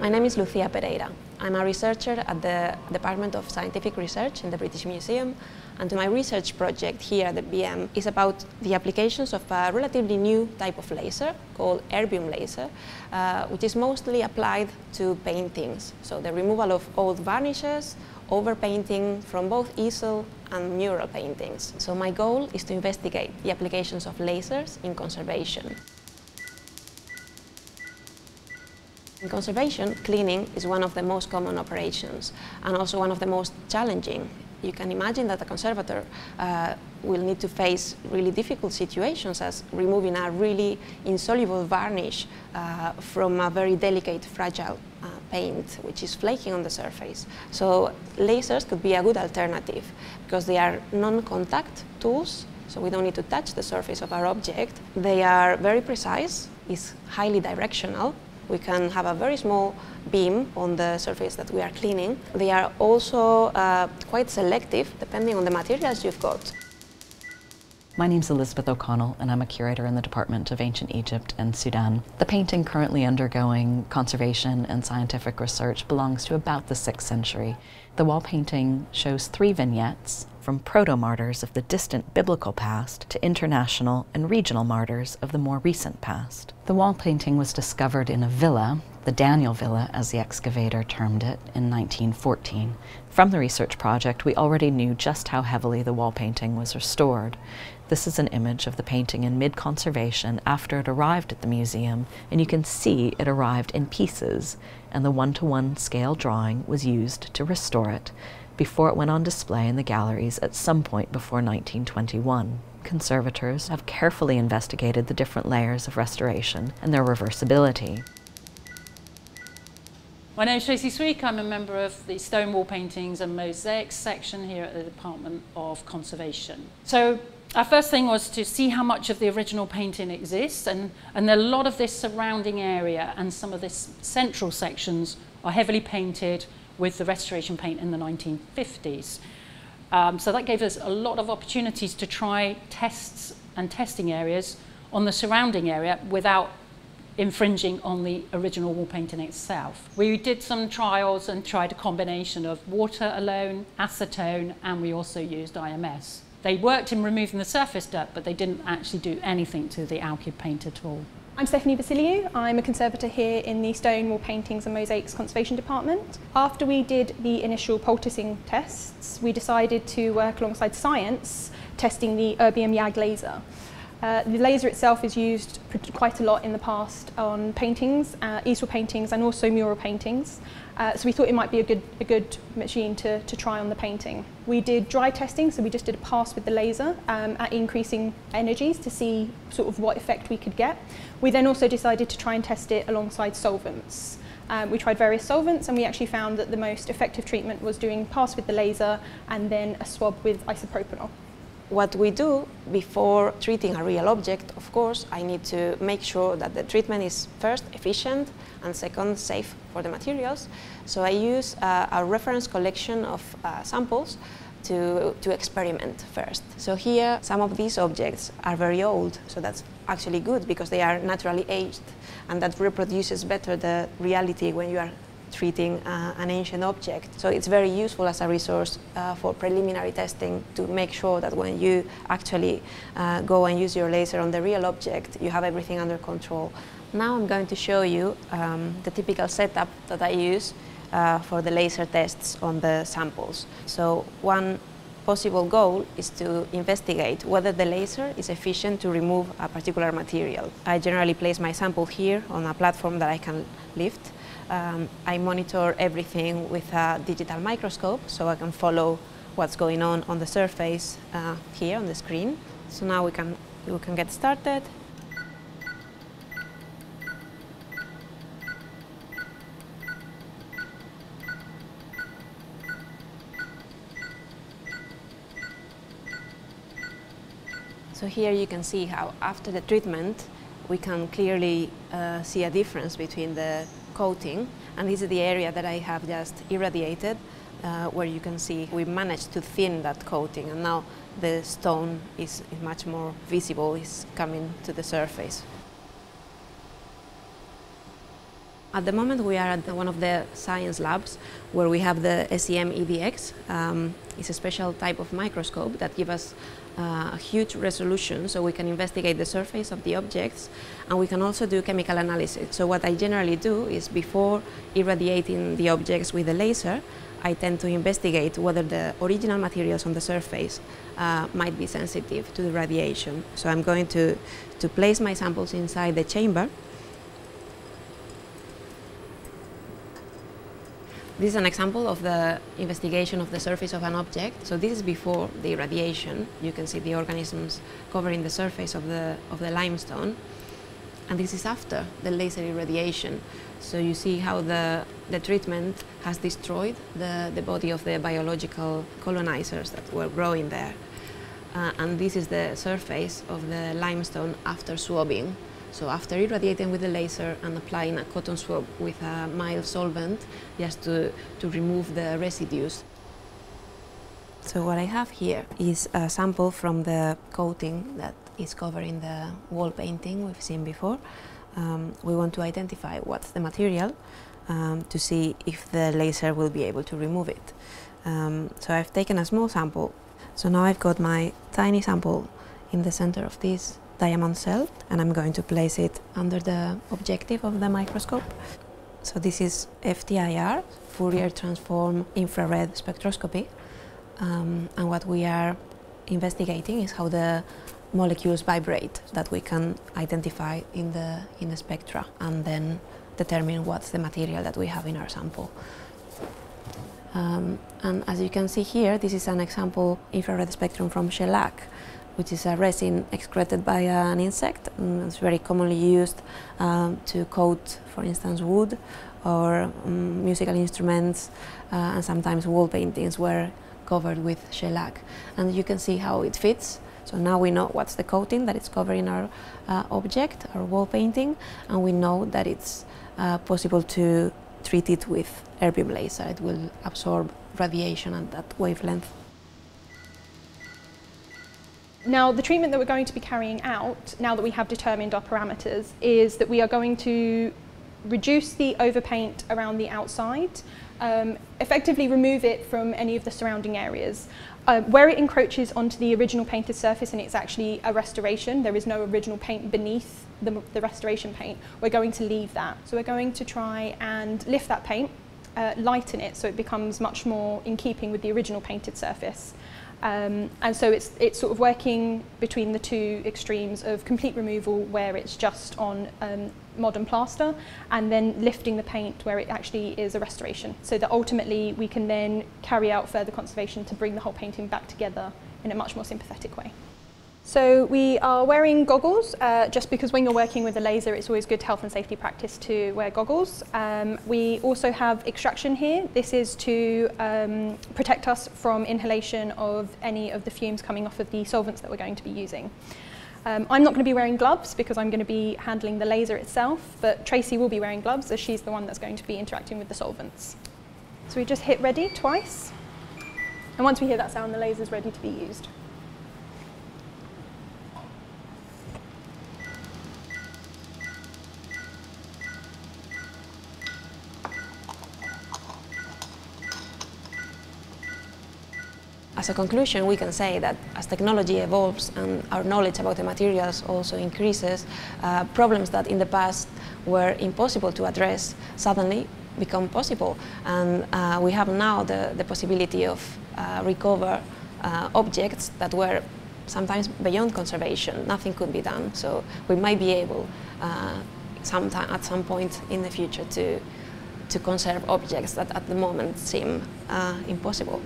My name is Lucia Pereira. I'm a researcher at the Department of Scientific Research in the British Museum and my research project here at the BM is about the applications of a relatively new type of laser called erbium laser, uh, which is mostly applied to paintings. So the removal of old varnishes, overpainting from both easel and mural paintings. So my goal is to investigate the applications of lasers in conservation. In conservation, cleaning is one of the most common operations and also one of the most challenging. You can imagine that a conservator uh, will need to face really difficult situations as removing a really insoluble varnish uh, from a very delicate, fragile uh, paint which is flaking on the surface. So lasers could be a good alternative because they are non-contact tools so we don't need to touch the surface of our object. They are very precise, is highly directional, we can have a very small beam on the surface that we are cleaning. They are also uh, quite selective depending on the materials you've got. My name's Elizabeth O'Connell and I'm a curator in the Department of Ancient Egypt and Sudan. The painting currently undergoing conservation and scientific research belongs to about the 6th century. The wall painting shows three vignettes from proto-martyrs of the distant biblical past to international and regional martyrs of the more recent past. The wall painting was discovered in a villa, the Daniel Villa as the excavator termed it, in 1914. From the research project, we already knew just how heavily the wall painting was restored. This is an image of the painting in mid-conservation after it arrived at the museum, and you can see it arrived in pieces, and the one-to-one -one scale drawing was used to restore it before it went on display in the galleries at some point before 1921. Conservators have carefully investigated the different layers of restoration and their reversibility. My name is Tracy Sweek. I'm a member of the Stone Wall Paintings and Mosaics section here at the Department of Conservation. So our first thing was to see how much of the original painting exists and, and a lot of this surrounding area and some of this central sections are heavily painted with the restoration paint in the 1950s. Um, so that gave us a lot of opportunities to try tests and testing areas on the surrounding area without infringing on the original wall painting itself. We did some trials and tried a combination of water alone, acetone, and we also used IMS. They worked in removing the surface dirt, but they didn't actually do anything to the alkyd paint at all. I'm Stephanie Vasiliou. I'm a conservator here in the Stone Wall Paintings and Mosaics Conservation Department. After we did the initial poulticing tests, we decided to work alongside science testing the erbium YAG laser. Uh, the laser itself is used quite a lot in the past on paintings, uh, easel paintings and also mural paintings. Uh, so we thought it might be a good, a good machine to, to try on the painting. We did dry testing, so we just did a pass with the laser um, at increasing energies to see sort of what effect we could get. We then also decided to try and test it alongside solvents. Um, we tried various solvents and we actually found that the most effective treatment was doing pass with the laser and then a swab with isopropanol. What we do before treating a real object, of course, I need to make sure that the treatment is first efficient and second safe for the materials. So I use uh, a reference collection of uh, samples to, to experiment first. So here some of these objects are very old, so that's actually good because they are naturally aged and that reproduces better the reality when you are treating uh, an ancient object. So it's very useful as a resource uh, for preliminary testing to make sure that when you actually uh, go and use your laser on the real object, you have everything under control. Now I'm going to show you um, the typical setup that I use uh, for the laser tests on the samples. So one possible goal is to investigate whether the laser is efficient to remove a particular material. I generally place my sample here on a platform that I can lift um, I monitor everything with a digital microscope so I can follow what's going on on the surface uh, here on the screen. So now we can, we can get started. So here you can see how after the treatment we can clearly uh, see a difference between the coating and this is the area that I have just irradiated uh, where you can see we managed to thin that coating and now the stone is, much more visible, is coming to the surface. At the moment, we are at one of the science labs where we have the SEM EDX. Um, it's a special type of microscope that gives us uh, huge resolution so we can investigate the surface of the objects and we can also do chemical analysis. So what I generally do is before irradiating the objects with a laser, I tend to investigate whether the original materials on the surface uh, might be sensitive to the radiation. So I'm going to, to place my samples inside the chamber This is an example of the investigation of the surface of an object. So this is before the irradiation. You can see the organisms covering the surface of the, of the limestone. And this is after the laser irradiation. So you see how the, the treatment has destroyed the, the body of the biological colonizers that were growing there. Uh, and this is the surface of the limestone after swabbing. So after irradiating with the laser and applying a cotton swab with a mild solvent just to, to remove the residues. So what I have here is a sample from the coating that is covering the wall painting we've seen before. Um, we want to identify what's the material um, to see if the laser will be able to remove it. Um, so I've taken a small sample. So now I've got my tiny sample in the center of this diamond cell and I'm going to place it under the objective of the microscope. So this is FTIR, Fourier Transform Infrared Spectroscopy. Um, and what we are investigating is how the molecules vibrate that we can identify in the, in the spectra and then determine what's the material that we have in our sample. Um, and as you can see here, this is an example infrared spectrum from shellac which is a resin excreted by an insect. And it's very commonly used um, to coat, for instance, wood or um, musical instruments, uh, and sometimes wall paintings were covered with shellac. And you can see how it fits. So now we know what's the coating that is covering our uh, object, our wall painting, and we know that it's uh, possible to treat it with erbium laser. It will absorb radiation at that wavelength. Now, the treatment that we're going to be carrying out, now that we have determined our parameters, is that we are going to reduce the overpaint around the outside, um, effectively remove it from any of the surrounding areas. Uh, where it encroaches onto the original painted surface and it's actually a restoration, there is no original paint beneath the, the restoration paint, we're going to leave that. So we're going to try and lift that paint, uh, lighten it so it becomes much more in keeping with the original painted surface. Um, and so it's, it's sort of working between the two extremes of complete removal where it's just on um, modern plaster and then lifting the paint where it actually is a restoration so that ultimately we can then carry out further conservation to bring the whole painting back together in a much more sympathetic way. So we are wearing goggles uh, just because when you're working with a laser it's always good health and safety practice to wear goggles. Um, we also have extraction here. This is to um, protect us from inhalation of any of the fumes coming off of the solvents that we're going to be using. Um, I'm not going to be wearing gloves because I'm going to be handling the laser itself, but Tracy will be wearing gloves as she's the one that's going to be interacting with the solvents. So we just hit ready twice, and once we hear that sound, the laser's ready to be used. As a conclusion, we can say that as technology evolves and our knowledge about the materials also increases, uh, problems that in the past were impossible to address suddenly become possible. And uh, we have now the, the possibility of uh, recover uh, objects that were sometimes beyond conservation. Nothing could be done. So we might be able uh, sometime, at some point in the future to, to conserve objects that at the moment seem uh, impossible.